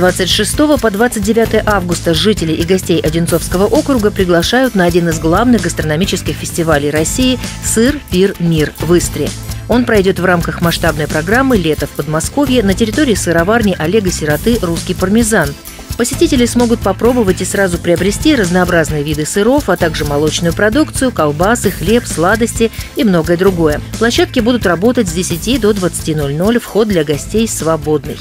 26 по 29 августа жителей и гостей Одинцовского округа приглашают на один из главных гастрономических фестивалей России «Сыр, пир, мир» в Истре. Он пройдет в рамках масштабной программы «Лето в Подмосковье» на территории сыроварни Олега Сироты «Русский пармезан». Посетители смогут попробовать и сразу приобрести разнообразные виды сыров, а также молочную продукцию, колбасы, хлеб, сладости и многое другое. Площадки будут работать с 10 до 20.00, вход для гостей свободный.